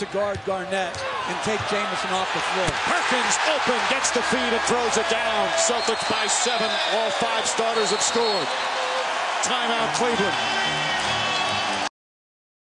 to guard Garnett and take Jamison off the floor. Perkins open, gets the feed and throws it down. Celtics by seven. All five starters have scored. Timeout Cleveland.